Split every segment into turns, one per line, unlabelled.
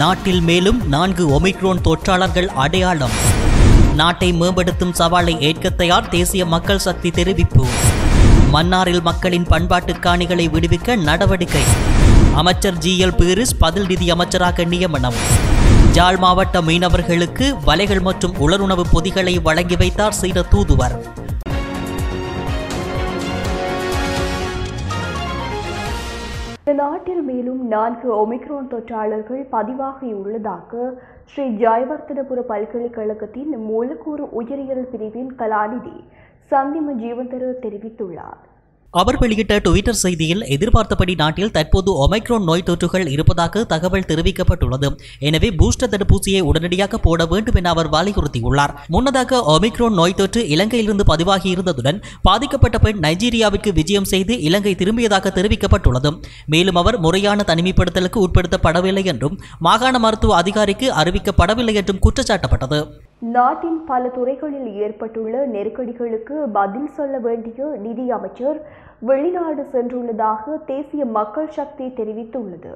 நாட்டில் மேலும் நான்கு ஒமிக்ரோன் தொற்றாளர்கள் அடையாளம். நாட்டை மேம்படுத்தும் சவாலை ஏற்க தயார் தேசிய மக்கள் சக்தி தெரிவிப்பு. மன்னாரில் மக்களின் பண்பாட்டு காணிகளை விடுவிக்க நடவடிக்கை. அமைச்சர் ஜி. எல். பீரிஸ் பதில் நிதி அமைச்சராக நியமனம். ஜாழ் மாவட்ட மீனவர்களுக்கு வலைகள் மற்றும் உலருணவு பொதிகளை வழங்கி வைத்தார் சீன தூதுவர்.
நாட்டில் மேலும் நான்கு ஒமிக்ரோன் தொற்றாளர்கள் பதிவாகியுள்ளதாக ஸ்ரீ ஜெயவர்த்தனபுர பல்கலைக்கழகத்தின் மூலக்கூறு உயிரியல் பிரிவின் கலாநிதி சந்திம ஜீவந்தர் தெரிவித்துள்ளார்.
அவர் வெளியிட்ட டுவிட்டர் செய்தியில் எதிர்பார்த்தபடி நாட்டில் தற்போது ஒமைக்ரோன் நோய் தொற்றுகள் இருப்பதாக தகவல் தெரிவிக்கப்பட்டுள்ளது. எனவே பூஸ்டர் தடுப்பூசியை உடனடியாக போட வேண்டும் என அவர் வலியுறுத்தியுள்ளார். முன்னதாக ஒமைக்ரோன் நோய் தொற்று இலங்கையிலிருந்து பதிவாகி இருந்ததுடன் பாதிக்கப்பட்ட பெண் நைஜீரியாவுக்கு விஜயம் செய்து இலங்கை திரும்பியதாக தெரிவிக்கப்பட்டுள்ளது. மேலும் அவர் முறையான தனிமைப்படுத்தலுக்கு உட்படுத்தப்படவில்லை என்றும் மாகாண மருத்துவ அதிகாரிக்கு அறிவிக்கப்படவில்லை என்றும் குற்றச்சாட்டப்பட்டது.
நாட்டின் பல துறைகளில் ஏற்பட்டுள்ள நெருக்கடிகளுக்கு பதில் சொல்ல வேண்டிய நிதி அமைச்சர் வெளிநாடு சென்றுள்ளதாக தேசிய மக்கள் சக்தி தெரிவித்துள்ளது.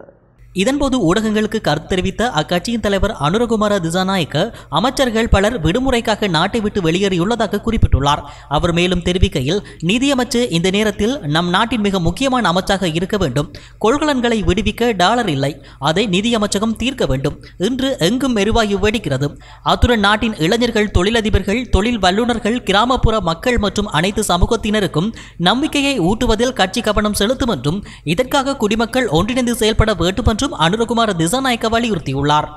இதன்போது ஊடகங்களுக்கு கருத்து தெரிவித்த அக்கட்சியின் தலைவர் அனுரகுமார திசாநாயக்க அமைச்சர்கள் பலர் விடுமுறைக்காக நாட்டை விட்டு வெளியேறியுள்ளதாக குறிப்பிட்டுள்ளார். அவர் மேலும் தெரிவிக்கையில் நிதியமைச்சு இந்த நேரத்தில் நம் நாட்டின் மிக முக்கியமான அமைச்சாக இருக்க வேண்டும். கொள்கலன்களை விடுவிக்க டாலர் இல்லை. அதை நிதியமைச்சகம் தீர்க்க வேண்டும். இன்று எங்கும் எரிவாயு வெடிக்கிறது. அத்துடன் நாட்டின் இளைஞர்கள் தொழிலதிபர்கள் தொழில் வல்லுநர்கள் கிராமப்புற மக்கள் மற்றும் அனைத்து சமூகத்தினருக்கும் நம்பிக்கையை ஊட்டுவதில் கட்சி கவனம் செலுத்தும் என்றும் இதற்காக குடிமக்கள் ஒன்றிணைந்து செயல்பட வேண்டும் என்றும் அனுரகுமார திசாநாயக்க வலியுறுத்தியுள்ளார்.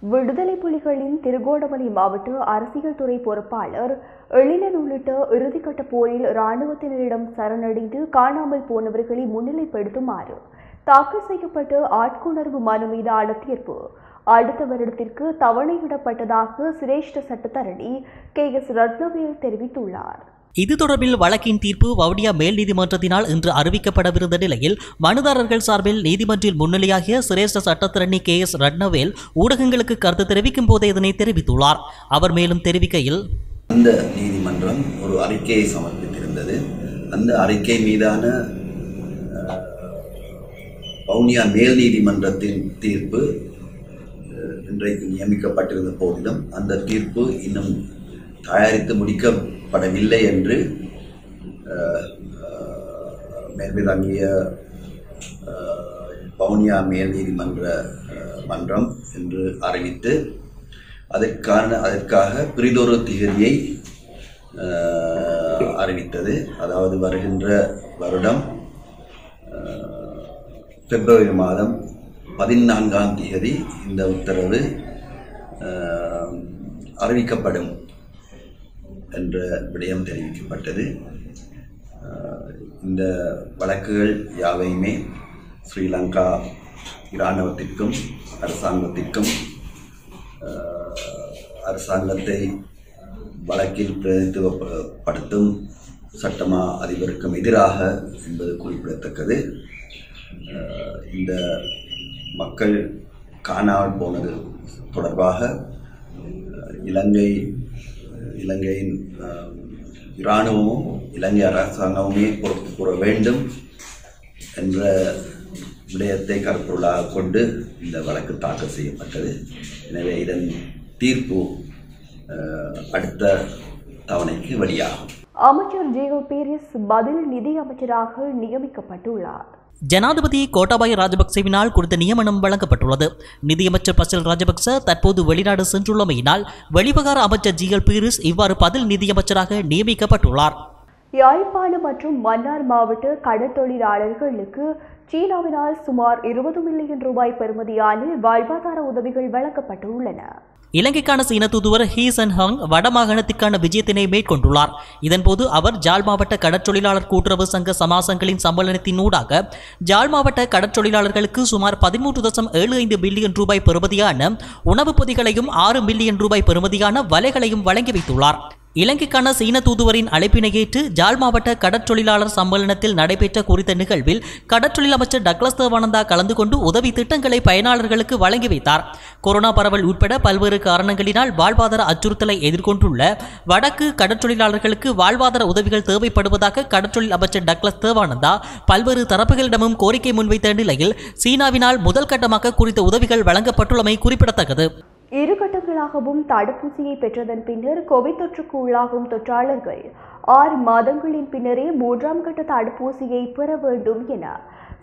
விடுதலை புலிகளின் திருகோணமலை மாவட்ட அரசியல் துறை பொறுப்பாளர் எழிலன் உள்ளிட்ட இறுதிக்கட்ட போரில் இராணுவத்தினரிடம் சரணடைந்து காணாமல் போனவர்களை முன்னிலைப்படுத்துமாறு தாக்கல் செய்யப்பட்ட ஆட்கொணர்வு மனு மீதான தீர்ப்பு. அடுத்த வருடத்திற்கு தவணையிடப்பட்டதாக சிரேஷ்ட சட்டத்தரணி கே எஸ் ரத்னவேல் தெரிவித்துள்ளார்.
இது தொடர்பில் வழக்கின் தீர்ப்பு வவுனியா மேல் நீதிமன்றத்தினால் இன்று அறிவிக்கப்படவிருந்த நிலையில் மனுதாரர்கள் சார்பில் நீதிமன்றில் முன்னிலையாகிய சிரேஷ்ட சட்டத்திரணி கே எஸ் ரட்னவேல் ஊடகங்களுக்கு கருத்து தெரிவிக்கும் போதே இதனை தெரிவித்துள்ளார். அவர் மேலும் தெரிவிக்கையில்
அந்த நீதிமன்றம் ஒரு அறிக்கையை சமர்ப்பித்திருந்தது. அந்த அறிக்கை மீதான வவுனியா மேல் நீதிமன்றத்தின் தீர்ப்பு இன்றைக்கு நியமிக்கப்பட்டிருந்த போதிலும் அந்த தீர்ப்பு இன்னும் தயாரித்து முடிக்க படவில்லை என்று மேல்மீதாங்கிய பவுனியா வவுனியா மேல் நீதிமன்ற மன்றம் என்று அறிவித்து அதற்கான அதற்காக பிரிதொரு திகதியை அறிவித்தது. அதாவது வருகின்ற வருடம் பிப்ரவரி மாதம் பதினான்காம் தேதி இந்த உத்தரவு அறிவிக்கப்படும். என்ற விடயம் தெரிவிக்கப்பட்டது. இந்த வழக்குகள் யாவையுமே ஸ்ரீலங்கா இராணுவத்திற்கும் அரசாங்கத்திற்கும் அரசாங்கத்தை வழக்கில் பிரதித்துவப்படுத்தும் சட்டமா அதிபருக்கும் எதிராக என்பது குறிப்பிடத்தக்கது. இந்த மக்கள் காணாமல் போனது தொடர்பாக இலங்கை இலங்கையின் இராணுவமும் இலங்கை அரசாங்கமுமே பொறுப்பு கூற வேண்டும் என்ற விடயத்தை கருப்பொருளாக கொண்டு இந்த வழக்கு தாக்கல் செய்யப்பட்டது. எனவே இதன் தீர்ப்பு அடுத்த தவணைக்கு வழியாகும்
அமைச்சர் ஜெயோ பீரிஸ் பதில் நிதி அமைச்சராக நியமிக்கப்பட்டுள்ளார்.
ஜனாதிபதி கோட்டாபாய ராஜபக்சேவினால் குறித்த நியமனம் வழங்கப்பட்டுள்ளது. நிதியமைச்சர் பசில் ராஜபக்ச தற்போது வெளிநாடு சென்றுள்ளமையினால் வெளிவகார அமைச்சர் ஜி எல் பீரிஸ் இவ்வாறு பதில் நிதியமைச்சராக நியமிக்கப்பட்டுள்ளார்.
யாழ்ப்பாணம் மற்றும் மன்னார் மாவட்ட கடற்தொழிலாளர்களுக்கு சீனாவினால் சுமார் இருபது மில்லியன் ரூபாய் பெறுமதியான வாழ்வாதார உதவிகள் வழங்கப்பட்டுள்ளன.
இலங்கைக்கான சீன தூதுவர் ஹீ சன் ஹங் வடமாகாணத்திற்கான விஜயத்தினை மேற்கொண்டுள்ளார். இதன்போது அவர் ஜாழ் மாவட்ட கடற்றொழிலாளர் கூட்டுறவு சங்க சமாசங்களின் சம்மேளனத்தின் ஊடாக ஜாழ் மாவட்ட கடற்றொழிலாளர்களுக்கு சுமார் பதிமூன்று தசம் ஏழு ஐந்து பில்லியன் ரூபாய் பெறுமதியான உணவுப் பொதிகளையும் ஆறு மில்லியன் ரூபாய் பெறுமதியான வலைகளையும் வழங்கி வைத்துள்ளார். இலங்கைக்கான சீன தூதுவரின் அழைப்பினை ஏற்று ஜாழ் மாவட்ட கடற்றொழிலாளர் சம்மேளனத்தில் நடைபெற்ற குறித்த நிகழ்வில் கடற்றொழில் அமைச்சர் டக்ளஸ் தேவானந்தா கலந்து கொண்டு உதவி திட்டங்களை பயனாளர்களுக்கு வழங்கி வைத்தார். கொரோனா பரவல் உட்பட பல்வேறு காரணங்களினால் வாழ்வாதார அச்சுறுத்தலை எதிர்கொண்டுள்ள வடக்கு கடற்றொழிலாளர்களுக்கு வாழ்வாதார உதவிகள் தேவைப்படுவதாக கடற்றொழில் அமைச்சர் டக்ளஸ் தேவானந்தா பல்வேறு தரப்புகளிடமும் கோரிக்கை முன்வைத்த நிலையில் சீனாவினால் முதல் கட்டமாக குறித்த உதவிகள் வழங்கப்பட்டுள்ளமை குறிப்பிடத்தக்கது.
இரு கட்டங்களாகவும் தடுப்பூசியை பெற்றதன் பின்னர் கோவிட் தொற்றுக்கு உள்ளாகும் தொற்றாளர்கள் ஆறு மாதங்களின் பின்னரே மூன்றாம் கட்ட தடுப்பூசியை பெற வேண்டும் என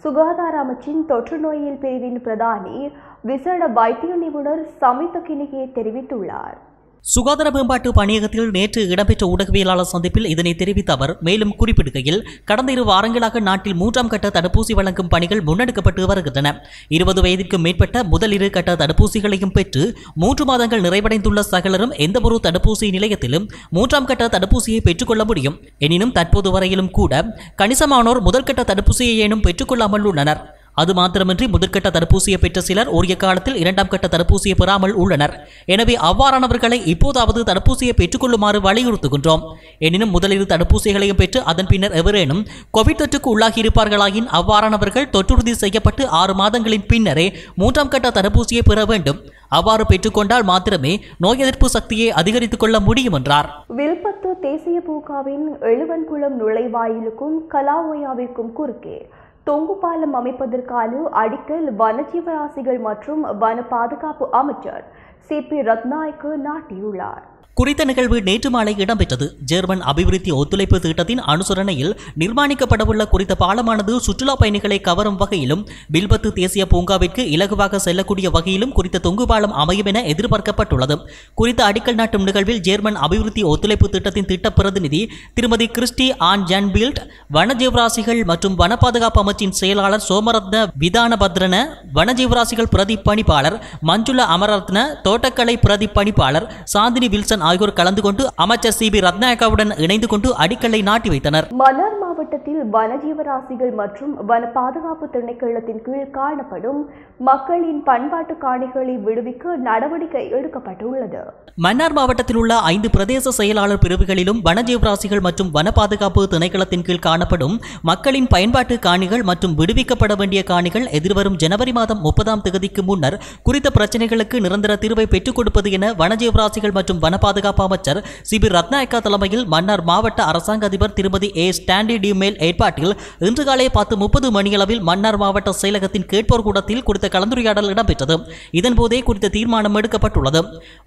சுகாதார அமைச்சின் தொற்று நோயியல் பிரிவின் பிரதானி விசேட வைத்திய நிபுணர் சமித்த கிணிகே தெரிவித்துள்ளார்.
சுகாதார மேம்பாட்டு பணியகத்தில் நேற்று இடம்பெற்ற ஊடகவியலாளர் சந்திப்பில் இதனை தெரிவித்த அவர் மேலும் குறிப்பிடுகையில் கடந்த இரு வாரங்களாக நாட்டில் மூன்றாம் கட்ட தடுப்பூசி வழங்கும் பணிகள் முன்னெடுக்கப்பட்டு வருகின்றன. இருபது வயதிற்கு மேற்பட்ட முதல் இரு கட்ட தடுப்பூசிகளையும் பெற்று மூன்று மாதங்கள் நிறைவடைந்துள்ள சகலரும் எந்தவொரு தடுப்பூசி நிலையத்திலும் மூன்றாம் கட்ட தடுப்பூசியை பெற்றுக்கொள்ள முடியும். எனினும் தற்போது வரையிலும் கூட கணிசமானோர் முதல் கட்ட தடுப்பூசியை ஏனும் பெற்றுக்கொள்ளாமல் உள்ளனர். அது மாத்திரமின்றி முதற்கட்ட தடுப்பூசியை பெற்ற சிலர் உரிய காலத்தில் இரண்டாம் கட்ட தடுப்பூசியை பெறாமல் உள்ளனர். எனவே அவ்வாறானவர்களை இப்போதாவது தடுப்பூசியை பெற்றுக்கொள்ளுமாறு வலியுறுத்துகின்றோம். எனினும் முதலிரு தடுப்பூசிகளையும் பெற்று அதன் பின்னர் எவரேனும் கோவிட் தொற்றுக்கு உள்ளாகி இருப்பார்களாயின் அவ்வாறானவர்கள் தொற்றுறுதி செய்யப்பட்டு ஆறு மாதங்களின் பின்னரே மூன்றாம் கட்ட தடுப்பூசியை பெற வேண்டும். அவ்வாறு பெற்றுக்கொண்டால் மாத்திரமே நோய் எதிர்ப்பு சக்தியை அதிகரித்துக் கொள்ள முடியும் என்றார்.
வில்பத்து தேசிய பூங்காவின் எழுவன்குளம் நுழைவாயிலுக்கும் கலாவோயாவிற்கும் குறுக்கே தொங்கு பாலம் அமைப்பதற்கான அடிக்கல் வனஜீவராசிகள் மற்றும் வன பாதுகாப்பு அமைச்சர் சி. பி. ரத்நாயக்கு நாட்டியுள்ளார்.
குறித்த நிகழ்வு நேற்று மாலை இடம்பெற்றது. ஜெர்மன் அபிவிருத்தி ஒத்துழைப்பு திட்டத்தின் அனுசரணையில் நிர்மாணிக்கப்படவுள்ள குறித்த பாலமானது சுற்றுலா பயணிகளை கவரும் வகையிலும் பில்பத்து தேசிய பூங்காவிற்கு இலகுவாக செல்லக்கூடிய வகையிலும் குறித்த தொங்கு பாலம் அமையும் என எதிர்பார்க்கப்பட்டுள்ளது. குறித்த அடிக்கல் நாட்டும் நிகழ்வில் ஜெர்மன் அபிவிருத்தி ஒத்துழைப்பு திட்டத்தின் திட்ட பிரதிநிதி திருமதி கிறிஸ்டி ஆன் ஜான்பில்ட் வனஜீவராசிகள் மற்றும் வன பாதுகாப்பு அமைச்சின் செயலாளர் சோமரத்ன விதானபத்ரன வனஜீவராசிகள் பிரதிப்பணிப்பாளர் மஞ்சுள அமரத்ன தோட்டக்கலை பிரதிப்பணிப்பாளர் சாந்தினி வில்சன் ஆகியோர் கலந்து கொண்டு அமைச்சர் சி பி ரத்நாயக்காவுடன் இணைந்து கொண்டு அடிக்கல்லை நாட்டி வைத்தனர்.
மன்னார் மாவட்டத்தில் வனஜீவராசிகள் மற்றும் வன பாதுகாப்பு திணைக்களத்தின் கீழ் காணப்படும் மக்களின் பண்பாட்டு காணிகளை விடுவிக்க நடவடிக்கை எடுக்கப்பட்டுள்ளது.
மன்னார் மாவட்டத்தில் உள்ள ஐந்து பிரதேச செயலாளர் பிரிவுகளிலும் வனஜீவராசிகள் மற்றும் வன பாதுகாப்பு திணைக்களத்தின் கீழ் காணப்படும் மக்களின் பயன்பாட்டு காணிகள் மற்றும் விடுவிக்கப்பட வேண்டிய காணிகள் எதிர்வரும் ஜனவரி மாதம் முப்பதாம் தேதிக்கு முன்னர் குறித்த பிரச்சனைகளுக்கு நிரந்தர தீர்வை பெற்றுக் கொடுப்பது என வனஜீவராசிகள் மற்றும் வன பாதுகாப்பு அமைச்சர் சி பி ரத்நாயக்கா தலைமையில் மன்னார் மாவட்ட அரசாங்க அதிபர் திருமதி ஏ ஸ்டாண்டி டி மேல் ஏற்பாட்டில் இன்று காலை பத்து முப்பது மணியளவில் மன்னார் மாவட்ட செயலகத்தின் கேட்போர் கூடத்தில் குறித்த கலந்துரையாடல் இடம்பெற்றது. இதன்போதே குறித்த தீர்மானம் எடுக்கப்பட்டுள்ளது.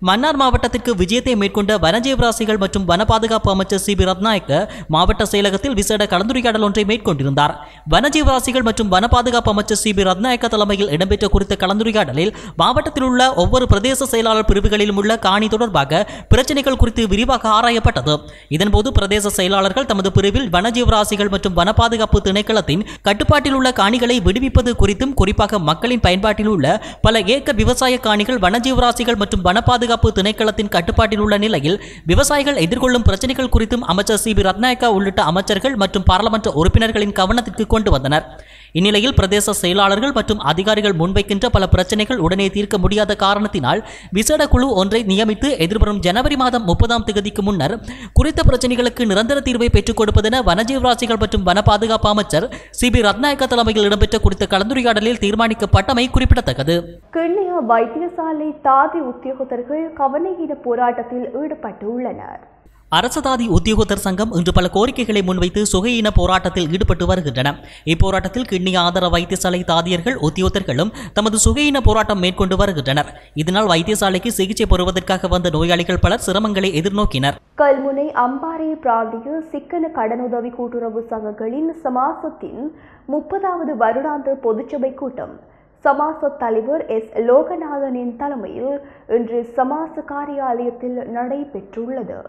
மன்னார் மாவட்டத்திற்கு விஜயத்தை மேற்கொண்ட வனஜீவராசிகள் மற்றும் வன பாதுகாப்பு அமைச்சர் சி பி ரத்நாயக்க மாவட்ட செயலகத்தில் விசேட கலந்துரையாடல் ஒன்றை மேற்கொண்டிருந்தார். வனஜீவராசிகள் மற்றும் வன பாதுகாப்பு அமைச்சர் சி பி ரத்நாயக்க தலைமையில் இடம்பெற்ற குறித்த கலந்துரையாடலில் மாவட்டத்தில் உள்ள ஒவ்வொரு பிரதேச செயலாளர் பிரிவுகளிலும் உள்ள காணி தொடர்பாக பிரச்சனைகள் குறித்து விரிவாக ஆராயப்பட்டது. இதன்போது பிரதேச செயலாளர்கள் தமது பிரிவில் வனஜீவராசிகள் மற்றும் வன பாதுகாப்பு திணைக்களத்தின் கட்டுப்பாட்டில் உள்ள காணிகளை விடுவிப்பது குறித்தும் குறிப்பாக மக்களின் பயன்பாட்டில் உள்ள பல ஏக்கர் விவசாய காணிகள் வனஜீவராசிகள் மற்றும் வன பாதுகாப்பு திணைக்களத்தின் கட்டுப்பாட்டில் உள்ள நிலையில் விவசாயிகள் எதிர்கொள்ளும் பிரச்சனைகள் குறித்தும் அமைச்சர் சி. பி ரத்நாயக்கா உள்ளிட்ட அமைச்சர்கள் மற்றும் பாராளுமன்ற உறுப்பினர்களின் கவனத்திற்கு கொண்டு வந்தனர். இந்நிலையில் பிரதேச செயலாளர்கள் மற்றும் அதிகாரிகள் முன்வைக்கின்ற பல பிரச்சனைகள் உடனே தீர்க்க முடியாத காரணத்தினால் விசேட குழு ஒன்றை நியமித்து எதிர்வரும் ஜனவரி மாதம் முப்பதாம் தேதிக்கு முன்னர் குறித்த பிரச்சனைகளுக்கு நிரந்தர தீர்வை பெற்றுக் கொடுப்பதென வனஜீவராசிகள் மற்றும் வன பாதுகாப்பு அமைச்சர் சி பி ரத்நாயக்க தலைமையில் இடம்பெற்ற குறித்த கலந்துரையாடலில் தீர்மானிக்கப்பட்டமை குறிப்பிடத்தக்கது.
கிண்ணியா வைத்தியசாலை தாதி உத்தியோகத்தர்கள் கவனஈன போராட்டத்தில் ஈடுபட்டுள்ளனர்.
அரசதாதி உத்தியோகத்தர் சங்கம் இன்று பல கோரிக்கைகளை முன்வைத்து சுகையின போராட்டத்தில் ஈடுபட்டு வருகின்றன. இப்போராட்டத்தில் கிட்னி ஆதர வைத்தியசாலை தாதியர்கள் உத்தியோகத்தர்களும் தமது சுகையின போராட்டம் மேற்கொண்டு வருகின்றனர். இதனால் வைத்தியசாலைக்கு சிகிச்சை பெறுவதற்காக வந்த நோயாளிகள் பலர் சிரமங்களை எதிர்நோக்கினர்.
கல்முனை அம்பாறை பிராந்திய சிக்கன கடனுதவி கூட்டுறவு சங்கங்களின் சமாசத்தின் முப்பதாவது வருடாந்த பொதுச்சபை கூட்டம். சமாச தலைவர் எஸ். லோகநாதனின் தலைமையில் இன்று சமாச காரியாலயத்தில் நடைபெற்றுள்ளது.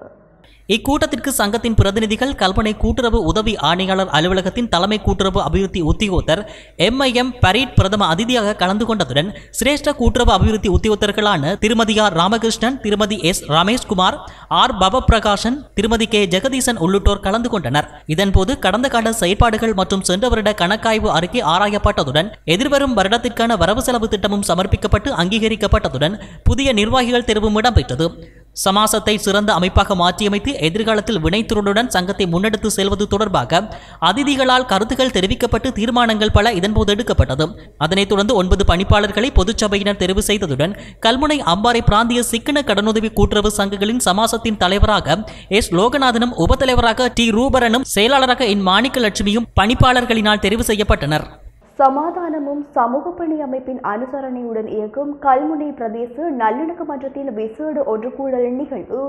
இக்கூட்டத்திற்கு சங்கத்தின் பிரதிநிதிகள் கல்பனை கூட்டுறவு உதவி ஆணையாளர் அலுவலகத்தின் தலைமை கூட்டுறவு அபிவிருத்தி உத்தியோகத்தர் எம்ஐஎம் பரீட் பிரதம அதிதியாக கலந்து கொண்டதுடன் சிரேஷ்ட கூட்டுறவு அபிவிருத்தி உத்தியோகத்தர்களான திருமதி ஆர். ராமகிருஷ்ணன் திருமதி எஸ். ரமேஷ்குமார் ஆர். பவபிரகாஷன் திருமதி கே. ஜெகதீசன் உள்ளிட்டோர் கலந்து கொண்டனர். இதன்போது கடந்த கால செயற்பாடுகள் மற்றும் சென்ற வருட கணக்காய்வு அறிக்கை ஆராயப்பட்டதுடன் எதிர்வரும் வருடத்திற்கான வரவு செலவு திட்டமும் சமர்ப்பிக்கப்பட்டு அங்கீகரிக்கப்பட்டதுடன் புதிய நிர்வாகிகள் தேர்வும் இடம்பெற்றது. சமாசத்தை சிறந்த அமைப்பாக மாற்றியமைத்து எதிர்காலத்தில் வினைத்திறனுடன் சங்கத்தை முன்னெடுத்து செல்வது தொடர்பாக அதிதிகளால் கருத்துக்கள் தெரிவிக்கப்பட்டு தீர்மானங்கள் பல இதன்போது எடுக்கப்பட்டது. அதனைத் தொடர்ந்து ஒன்பது பணிப்பாளர்களை பொதுச்சபையினர் தெரிவு செய்ததுடன் கல்முனை அம்பாறை பிராந்திய சிக்கன கடனுதவி கூட்டுறவு சங்கங்களின் சமாசத்தின் தலைவராக எஸ். லோகநாதனும் உபத்தலைவராக டி. ரூபரனும் செயலாளராக என். மாணிக்க லட்சுமியும் பணிப்பாளர்களினால் தெரிவு செய்யப்பட்டனர்.
சமாதானமும் சமூக பணி அமைப்பின் அனுசரணையுடன் இயக்கும் கல்முனை பிரதேச நல்லிணக்க மன்றத்தின் விசேட ஒன்றுகூடல் நிகழ்வு.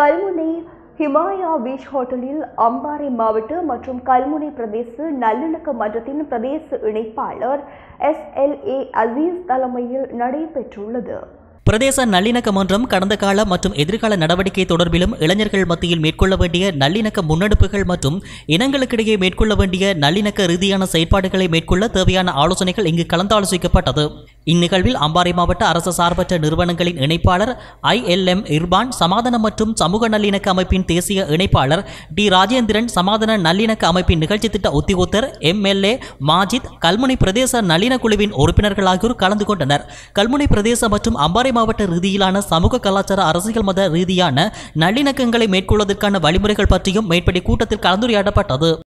கல்முனை ஹிமாயா பீச் ஹோட்டலில் அம்பாறை மாவட்ட மற்றும் கல்முனை பிரதேச நல்லிணக்க மன்றத்தின் பிரதேச இணைப்பாளர் எஸ் எல் ஏ அசீஸ் தலைமையில் நடைபெற்றுள்ளது.
பிரதேச நல்லிணக்க மன்றம் கடந்த கால மற்றும் எதிர்கால நடவடிக்கை தொடர்பிலும் இளைஞர்கள் மத்தியில் மேற்கொள்ள வேண்டிய நல்லிணக்க முன்னெடுப்புகள் மற்றும் இனங்களுக்கிடையே மேற்கொள்ள வேண்டிய நல்லிணக்க ரீதியான செயற்பாடுகளை மேற்கொள்ள தேவையான ஆலோசனைகள் இங்கு கலந்தாலோசிக்கப்பட்டது. இந்நிகழ்வில் அம்பாறை மாவட்ட அரசு சார்பற்ற நிறுவனங்களின் இணைப்பாளர் ஐ எல் எம் இர்பான் சமாதான மற்றும் சமூக நல்லிணக்க அமைப்பின் தேசிய இணைப்பாளர் டி ராஜேந்திரன் சமாதான நல்லிணக்க அமைப்பின் நிகழ்ச்சி திட்ட ஒத்திகோத்தர் எம்எல்ஏ மாஜித் கல்முனை பிரதேச நல்லிண குழுவின் உறுப்பினர்கள் ஆகியோர் கலந்து கொண்டனர். கல்முனை பிரதேச மற்றும் அம்பாறை மாவட்ட ரீதியிலான சமூக கலாச்சார அரசியல் மத ரீதியான நல்லிணக்கங்களை மேற்கொள்வதற்கான வழிமுறைகள் பற்றியும் மேற்படி கூட்டத்தில் கலந்துரையாடப்பட்டது.